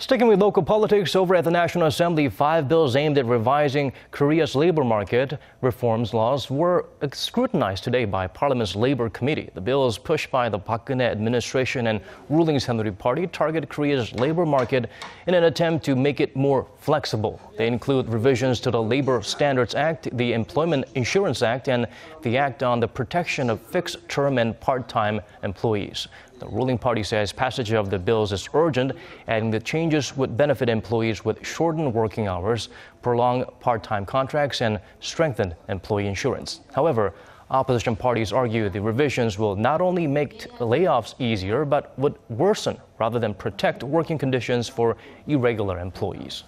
Sticking with local politics, over at the National Assembly, five bills aimed at revising Korea's labor market reforms laws were scrutinized today by Parliament's Labor Committee. The bills pushed by the Park Geun-hye administration and ruling Saenuri Party target Korea's labor market in an attempt to make it more flexible. They include revisions to the Labor Standards Act, the Employment Insurance Act, and the Act on the Protection of Fixed-Term and Part-Time Employees. The ruling party says passage of the bills is urgent, adding the changes would benefit employees with shortened working hours, prolonged part-time contracts, and strengthened employee insurance. However, opposition parties argue the revisions will not only make layoffs easier, but would worsen rather than protect working conditions for irregular employees.